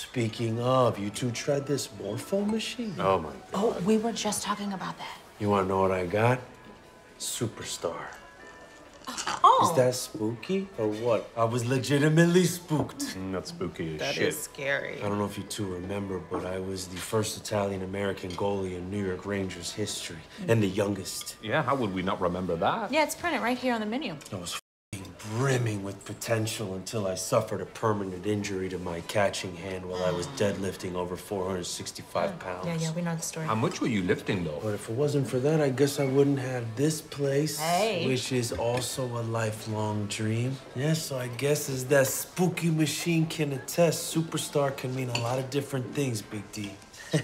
Speaking of, you two tried this morpho machine? Oh my Oh, we were just talking about that. You want to know what I got? Superstar. Oh. Is that spooky or what? I was legitimately spooked. Mm, That's spooky as That shit. is scary. I don't know if you two remember, but I was the first Italian American goalie in New York Rangers history and the youngest. Yeah, how would we not remember that? Yeah, it's printed right here on the menu. I was fing brimming with potential until I suffered a permanent injury to my catching hand while I was ah. deadlifting over 465 ah, pounds. Yeah, yeah, we know the story. How much were you lifting though? But if it wasn't for that, I guess I wouldn't have this place, Hey. which is also a lifelong dream. Yeah, so I guess as that spooky machine can attest, superstar can mean a lot of different things, Big D.